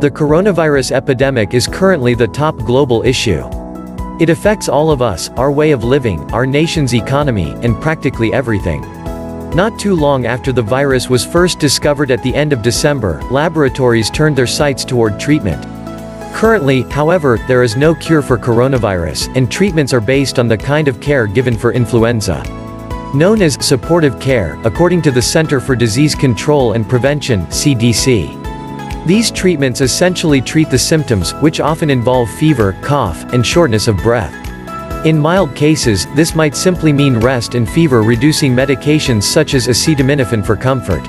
The coronavirus epidemic is currently the top global issue. It affects all of us, our way of living, our nation's economy, and practically everything. Not too long after the virus was first discovered at the end of December, laboratories turned their sights toward treatment. Currently, however, there is no cure for coronavirus, and treatments are based on the kind of care given for influenza. Known as supportive care, according to the Center for Disease Control and Prevention, CDC. These treatments essentially treat the symptoms, which often involve fever, cough, and shortness of breath. In mild cases, this might simply mean rest and fever-reducing medications such as acetaminophen for comfort.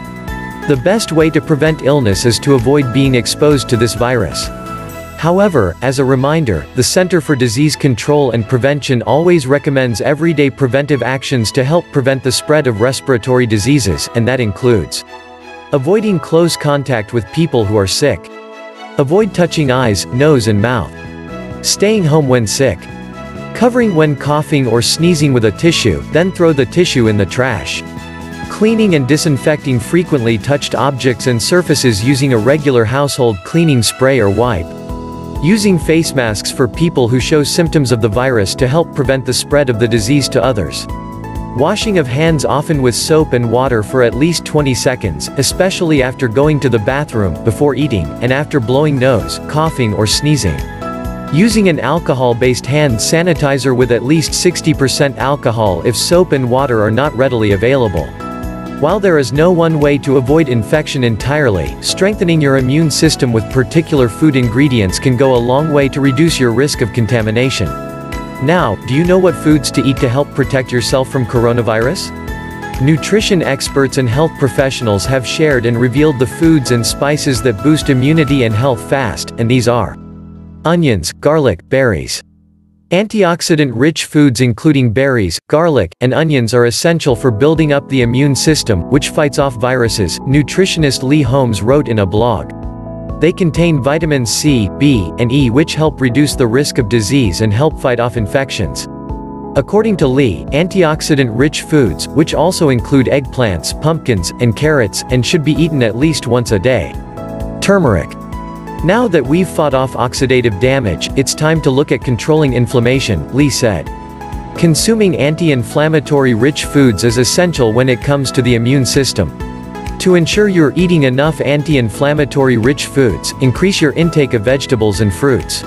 The best way to prevent illness is to avoid being exposed to this virus. However, as a reminder, the Center for Disease Control and Prevention always recommends everyday preventive actions to help prevent the spread of respiratory diseases, and that includes Avoiding close contact with people who are sick. Avoid touching eyes, nose and mouth. Staying home when sick. Covering when coughing or sneezing with a tissue, then throw the tissue in the trash. Cleaning and disinfecting frequently touched objects and surfaces using a regular household cleaning spray or wipe. Using face masks for people who show symptoms of the virus to help prevent the spread of the disease to others. Washing of hands often with soap and water for at least 20 seconds, especially after going to the bathroom, before eating, and after blowing nose, coughing or sneezing. Using an alcohol-based hand sanitizer with at least 60% alcohol if soap and water are not readily available. While there is no one way to avoid infection entirely, strengthening your immune system with particular food ingredients can go a long way to reduce your risk of contamination. Now, do you know what foods to eat to help protect yourself from coronavirus? Nutrition experts and health professionals have shared and revealed the foods and spices that boost immunity and health fast, and these are onions, garlic, berries. Antioxidant-rich foods including berries, garlic, and onions are essential for building up the immune system, which fights off viruses, nutritionist Lee Holmes wrote in a blog. They contain vitamins C, B, and E which help reduce the risk of disease and help fight off infections. According to Lee, antioxidant-rich foods, which also include eggplants, pumpkins, and carrots, and should be eaten at least once a day. Turmeric. Now that we've fought off oxidative damage, it's time to look at controlling inflammation, Lee said. Consuming anti-inflammatory rich foods is essential when it comes to the immune system. To ensure you're eating enough anti-inflammatory rich foods, increase your intake of vegetables and fruits.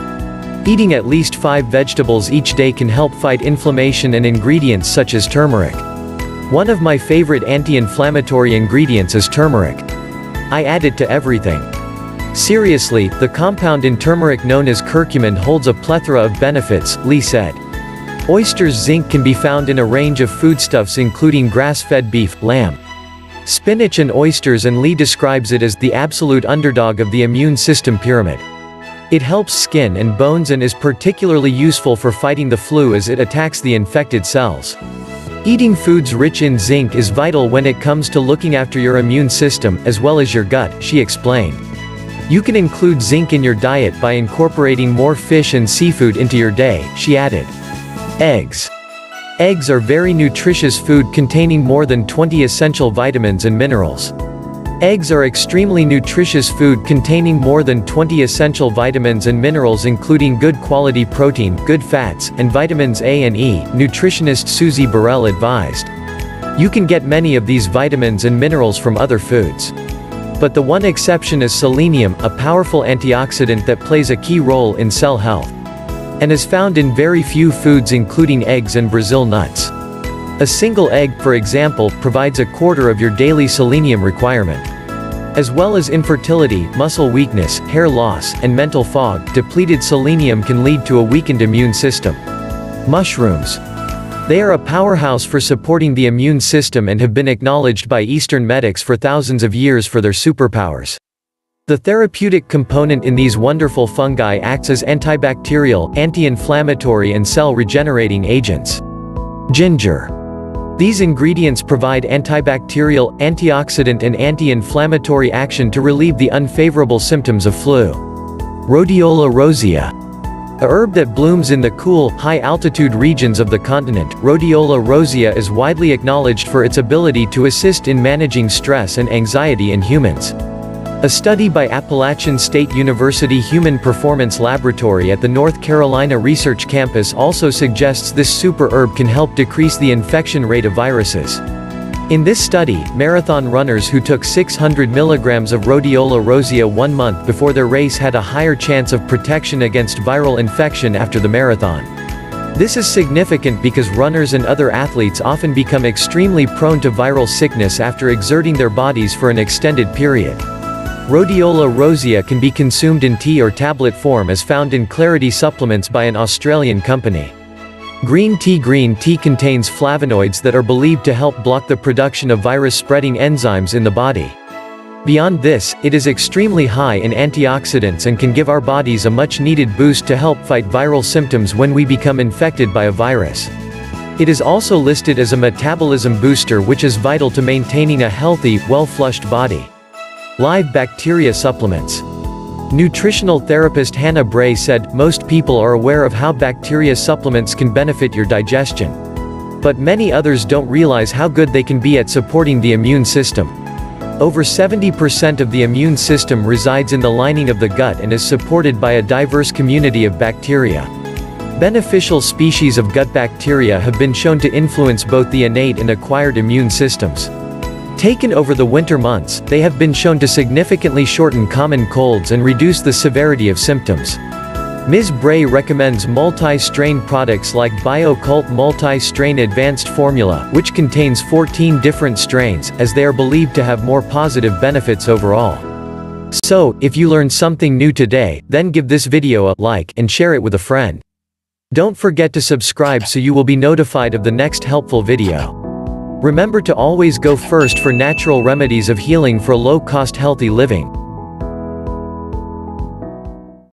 Eating at least 5 vegetables each day can help fight inflammation and ingredients such as turmeric. One of my favorite anti-inflammatory ingredients is turmeric. I add it to everything. Seriously, the compound in turmeric known as curcumin holds a plethora of benefits, Lee said. Oysters zinc can be found in a range of foodstuffs including grass-fed beef, lamb, Spinach and oysters and Lee describes it as the absolute underdog of the immune system pyramid. It helps skin and bones and is particularly useful for fighting the flu as it attacks the infected cells. Eating foods rich in zinc is vital when it comes to looking after your immune system, as well as your gut, she explained. You can include zinc in your diet by incorporating more fish and seafood into your day, she added. Eggs. Eggs are very nutritious food containing more than 20 essential vitamins and minerals. Eggs are extremely nutritious food containing more than 20 essential vitamins and minerals including good quality protein, good fats, and vitamins A and E, nutritionist Susie Burrell advised. You can get many of these vitamins and minerals from other foods. But the one exception is selenium, a powerful antioxidant that plays a key role in cell health and is found in very few foods including eggs and Brazil nuts. A single egg, for example, provides a quarter of your daily selenium requirement. As well as infertility, muscle weakness, hair loss, and mental fog, depleted selenium can lead to a weakened immune system. Mushrooms. They are a powerhouse for supporting the immune system and have been acknowledged by Eastern medics for thousands of years for their superpowers. The therapeutic component in these wonderful fungi acts as antibacterial, anti-inflammatory and cell-regenerating agents. Ginger. These ingredients provide antibacterial, antioxidant and anti-inflammatory action to relieve the unfavorable symptoms of flu. Rhodiola rosea. A herb that blooms in the cool, high-altitude regions of the continent, Rhodiola rosea is widely acknowledged for its ability to assist in managing stress and anxiety in humans. A study by Appalachian State University Human Performance Laboratory at the North Carolina Research Campus also suggests this super herb can help decrease the infection rate of viruses. In this study, marathon runners who took 600 milligrams of rhodiola rosea one month before their race had a higher chance of protection against viral infection after the marathon. This is significant because runners and other athletes often become extremely prone to viral sickness after exerting their bodies for an extended period. Rhodiola rosea can be consumed in tea or tablet form as found in Clarity supplements by an Australian company. Green tea Green tea contains flavonoids that are believed to help block the production of virus-spreading enzymes in the body. Beyond this, it is extremely high in antioxidants and can give our bodies a much-needed boost to help fight viral symptoms when we become infected by a virus. It is also listed as a metabolism booster which is vital to maintaining a healthy, well-flushed body. Live bacteria supplements. Nutritional therapist Hannah Bray said, most people are aware of how bacteria supplements can benefit your digestion. But many others don't realize how good they can be at supporting the immune system. Over 70% of the immune system resides in the lining of the gut and is supported by a diverse community of bacteria. Beneficial species of gut bacteria have been shown to influence both the innate and acquired immune systems. Taken over the winter months, they have been shown to significantly shorten common colds and reduce the severity of symptoms. Ms. Bray recommends multi-strain products like Bio-Kult Multi-Strain Advanced Formula, which contains 14 different strains, as they are believed to have more positive benefits overall. So, if you learned something new today, then give this video a like and share it with a friend. Don't forget to subscribe so you will be notified of the next helpful video. Remember to always go first for natural remedies of healing for low-cost healthy living.